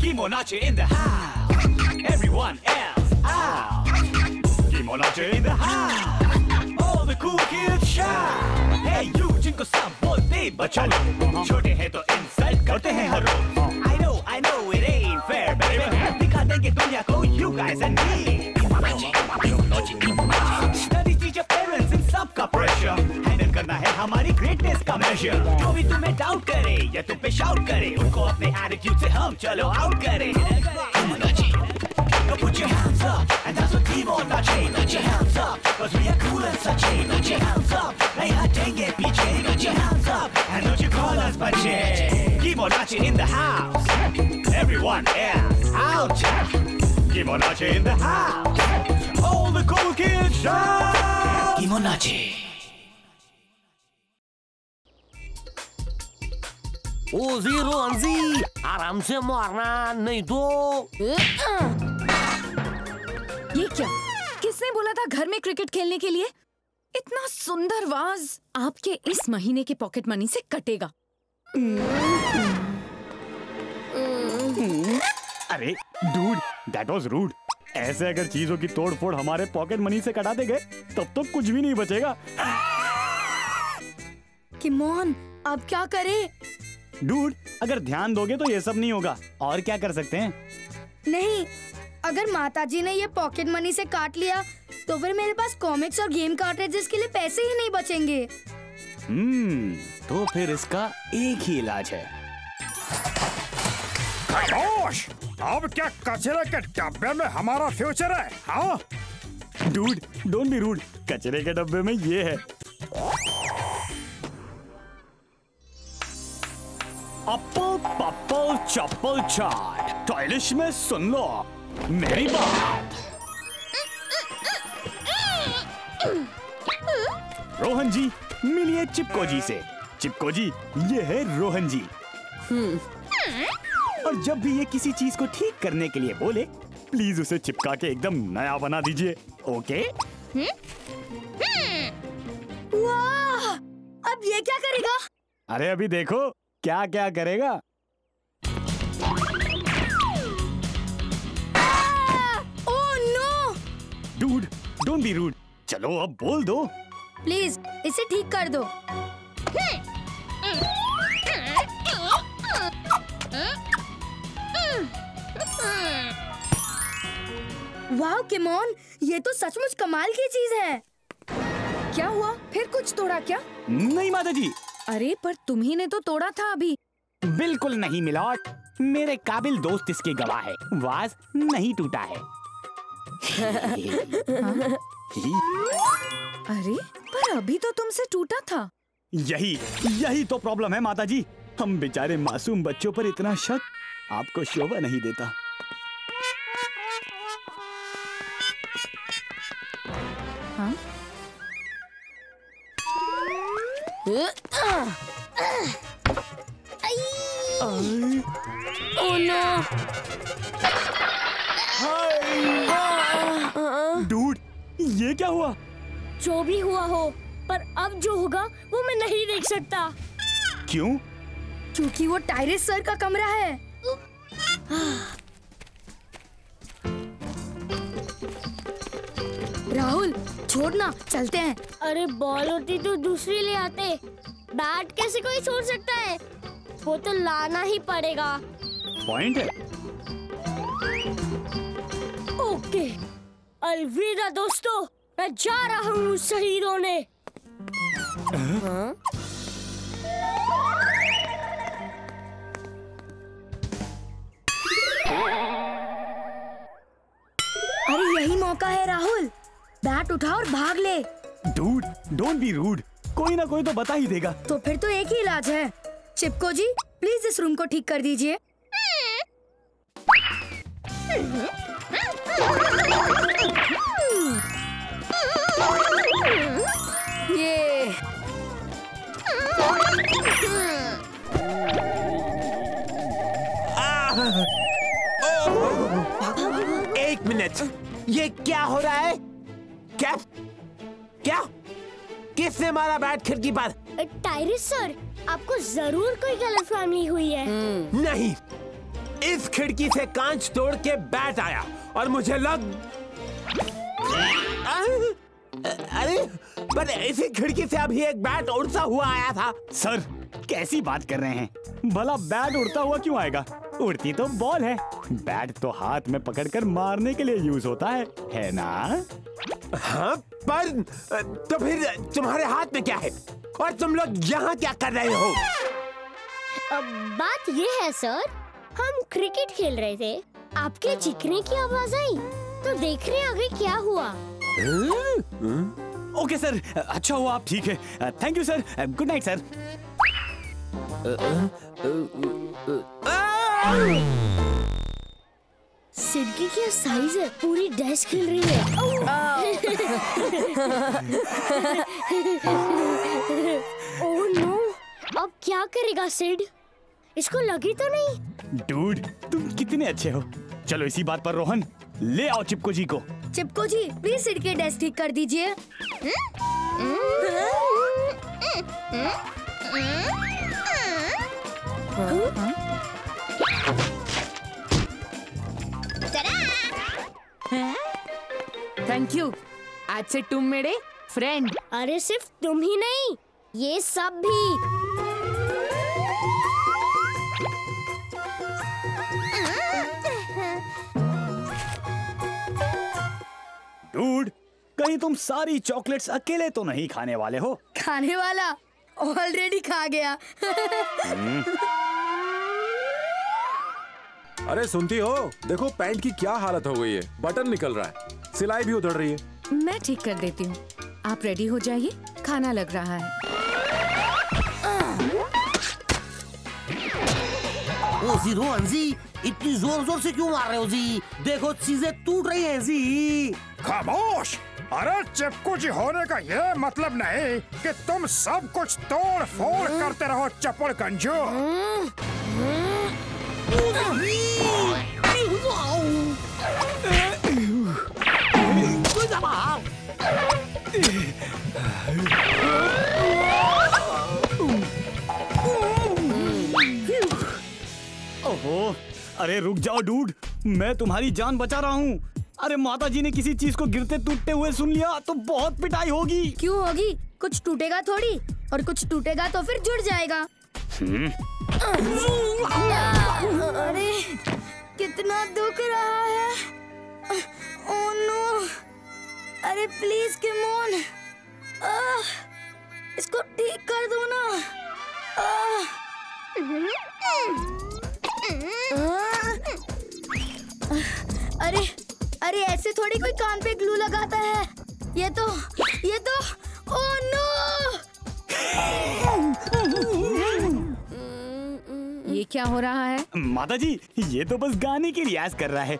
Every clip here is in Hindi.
Kimonachi in the house. Everyone else out. Kimonachi in the house. All the cool kids shout. Hey you जिनको सब बोलते बचा लो छोटे हैं तो इंसल्ट करते हैं हर रोज I know I know it ain't fair baby दिखा देंगे दुनिया को you guys and me Kimonachi Kimonachi Kimonachi greatness का measure जो भी तुम्हें डाउट करे या तुम पे शाउट करे उनको अपने attitude से हम चलो आउट करें Kimonachi Now put your hands up, and that's what Kimonachi. Put your hands up, cause we are cool and such. Put your hands up, नहीं हटेंगे पीछे. Put your hands up, and don't you call us बच्चे. Kimonachi in the house, everyone else out. Kimonachi in the house, all the cool kids shout. Kimonachi. Oh zero अंजी आराम से मारना नहीं तो ये क्या? किसने बोला था घर में क्रिकेट खेलने के लिए? इतना सुंदर वाज आपके इस महीने के पॉकेट मनी से कटेगा। अरे डूड दैट वाज रूड ऐसे अगर चीज़ों की तोड़ फोड़ हमारे पॉकेट मनी से कटाते गए तब तो कुछ भी नहीं बचेगा। किमोन अब क्या करे? डूड अगर ध्यान दोगे तो ये सब नहीं होगा। और क्या कर सकते हैं? नहीं अगर माताजी ने ये पॉकेट मनी से काट लिया तो फिर मेरे पास कॉमिक्स और गेम कार्ट्रिजेस के लिए पैसे ही नहीं बचेंगे। हम्म तो फिर इसका एक ही इलाज है। खामोश! अब क्या कचरे के डब्बे में हमारा फ्यूचर है हाँ? डूड डोंट बी रूड कचरे के डब्बे में ये है। पप्पल चप्पल चाट टॉयलिश में सुन लो मेरी बात रोहन जी मिलिए चिपको जी से चिपको जी ये है रोहन जी और जब भी ये किसी चीज़ को ठीक करने के लिए बोले प्लीज़ उसे चिपका के एकदम नया बना दीजिए ओके वाह! अब ये क्या करेगा? अरे अभी देखो क्या क्या करेगा? डोंट बी रूड चलो अब बोल दो। प्लीज़ इसे ठीक कर दो। वाह किमोन ये तो सचमुच कमाल की चीज़ है। क्या हुआ? फिर कुछ तोड़ा क्या? नहीं माता जी अरे पर तुम्ही ने तो तोड़ा था अभी। बिल्कुल नहीं मिलॉट मेरे काबिल दोस्त इसके गवाह है। वाज नहीं टूटा है। अरे पर अभी तो तुमसे टूटा था। यही यही तो प्रॉब्लम है माता जी हम बेचारे मासूम बच्चों पर इतना शक आपको शोभा नहीं देता। हाँ? ओह नो डूड ये क्या हुआ? जो भी हुआ हो पर अब जो होगा वो मैं नहीं देख सकता। क्यों? क्योंकि वो टायरिस सर का कमरा है। राहुल छोड़ना चलते हैं। अरे बॉल होती तो दूसरी ले आते। बैट कैसे कोई छोड़ सकता है? वो तो लाना ही पड़ेगा। पॉइंट है। ओके। अलविदा दोस्तों मैं जा रहा हूँ सही रोने अरे यही मौका है राहुल। बैट उठा और भाग ले। डूड डोंट बी रूड कोई ना कोई तो बता ही देगा। तो फिर तो एक ही इलाज है। चिपको जी प्लीज़ इस रूम को ठीक कर दीजिए। क्या हो रहा है? क्या? क्या? किसने मारा बैट खिड़की पर? टाइरिस सर आपको ज़रूर कोई गलत फैमिली हुई है। नहीं। इस खिड़की से कांच तोड़ के बैट आया और मुझे लग अरे पर इसी खिड़की से अभी एक बैट उड़ता हुआ आया था। सर कैसी बात कर रहे हैं? भला बैट उड़ता हुआ क्यों आएगा? उड़ती तो बॉल है। बैट तो हाथ में पकड़कर मारने के लिए यूज़ होता है है ना? हाँ पर तो फिर तुम्हारे हाथ में क्या है? और तुम लोग यहाँ क्या कर रहे हो? अब बात ये है सर हम क्रिकेट खेल रहे थे। आपके चीखने की आवाज़ आई। तो देखने आगे क्या हुआ। ओके सर अच्छा हुआ आप ठीक है। Thank you sir. Good night sir. सिडकी क्या साइज़ है पूरी डैश खेल रही है। ओह नो अब क्या करेगा सिड? इसको लगी तो नहीं? डूड तुम कितने अच्छे हो। चलो इसी बात पर रोहन ले आओ चिपको जी को। चिपको जी प्लीज़ सिड के डेस्क ठीक कर दीजिए। आज से तुम मेरे फ्रेंड अरे सिर्फ़ तुम ही नहीं ये सब भी। डूड कहीं तुम सारी चॉकलेट्स अकेले तो नहीं खाने वाले हो? खाने वाला ऑलरेडी खा गया। अरे सुनती हो देखो पैंट की क्या हालत हो गई है। बटन निकल रहा है। सिलाई भी उधड़ रही है। मैं ठीक कर देती हूँ। आप रेडी हो जाइए। खाना लग रहा है। ओ जी रोहन जी इतनी ज़ोर ज़ोर से क्यों मार रहे हो जी? देखो चीज़ें टूट रही हैं जी। खामोश! अरे चिपकू जी होने का ये मतलब नहीं कि तुम सब कुछ तोड़ फोड़ करते रहो चपड़ गंजो। ओहो अरे रुक जाओ डूड मैं तुम्हारी जान बचा रहा हूँ। अरे माता जी ने किसी चीज़ को गिरते टूटते हुए सुन लिया तो बहुत पिटाई होगी। क्यों होगी? कुछ टूटेगा थोड़ी और कुछ टूटेगा तो फिर जुड़ जाएगा। अरे कितना दुख रहा है। Oh no. अरे प्लीज़ किमोन इसको ठीक कर दो ना। अरे अरे ऐसे थोड़ी कोई कान पे ग्लू लगाता है। ये तो ये तो ओह नो! ये क्या हो रहा है? माता जी ये तो बस गाने की रियाज कर रहा है।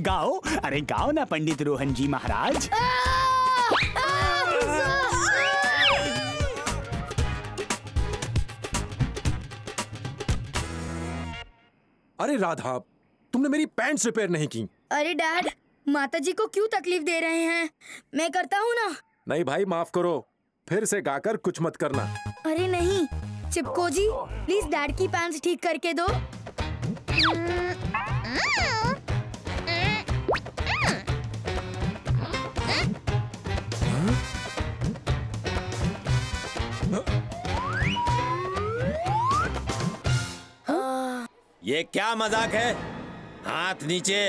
गाओ अरे गाओ ना पंडित रोहन जी महाराज। अरे राधा तुमने मेरी पैंट रिपेयर नहीं की। अरे डैड माता जी को क्यों तकलीफ़ दे रहे हैं? मैं करता हूँ ना। नहीं भाई माफ़ करो। फिर से गाकर कुछ मत करना। अरे नहीं चिपको जी प्लीज़ डैड की पैंट ठीक करके दो। ये क्या मज़ाक है? हाथ नीचे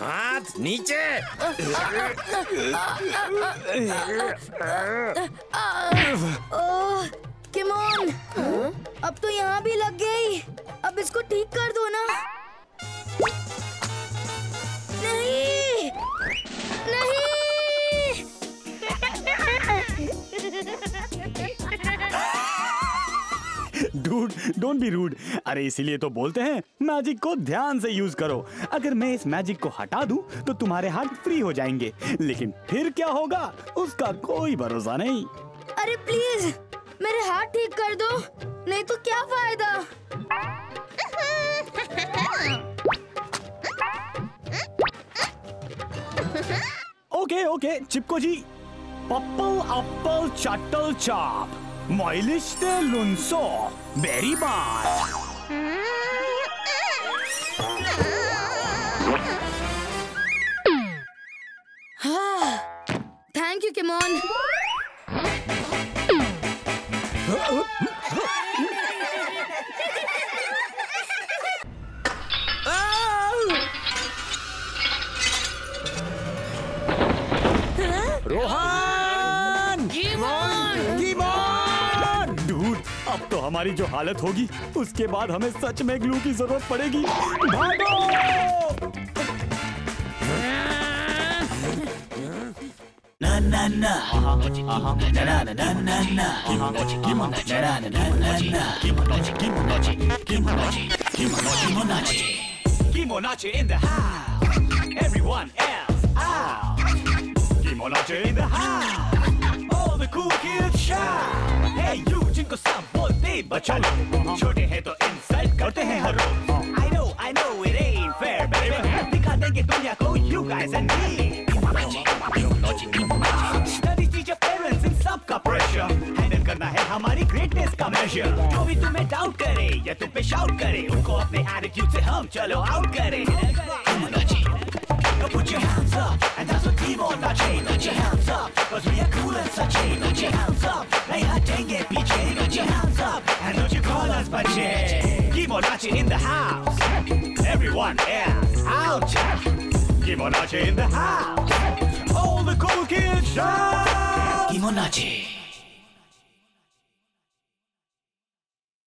हाथ नीचे! किमोन, अब तो यहाँ भी लग गई। अब इसको ठीक कर दो ना। डूड डोंट बी रूड अरे इसीलिए तो बोलते हैं मैजिक को ध्यान से यूज़ करो। अगर मैं इस मैजिक को हटा दूँ तो तुम्हारे हाथ फ्री हो जाएँगे। लेकिन फिर क्या होगा? उसका कोई भरोसा नहीं। अरे प्लीज़ मेरे हाथ ठीक कर दो नहीं तो क्या फ़ायदा? ओके ओके ओके चिपको जी पप्पल अप्पल चट्टल चाप मॉइलिस्टे लुनसो बेरी बात थैंक यू किमोन रोहन हमारी जो हालत होगी उसके बाद हमें सच में ग्लू की ज़रूरत पड़ेगी भागो Kimonachi in the house. Everyone else out. Kimonachi in the house. All the cool kids shout. Hey you जिनको सब बोलते बचा छोटे हैं तो इंसल्ट करते हैं हर रोज I know I know it ain't fair baby दिखा देंगे दुनिया को you guys and me Kimonachi Kimonachi Kimonachi teacher parents इन सब का pressure हैंडल करना है हमारी greatness का measure जो भी तुम्हें डाउट करे या तुम पे शाउट करे उनको अपने attitude से हम चलो आउट करें put your hands up, and that's what team on Timo Nachi. Put your hands up, cause we are cool and such. Put your hands up, nahi hatenge piche. Put your hands us bache. In the house. Everyone else out. Timo Nachi in the house. All the cool kids shout. Timo Nachi.